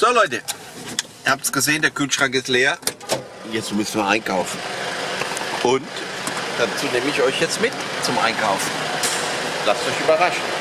So Leute, ihr habt es gesehen, der Kühlschrank ist leer. Jetzt müssen wir einkaufen. Und dazu nehme ich euch jetzt mit zum Einkaufen. Lasst euch überraschen.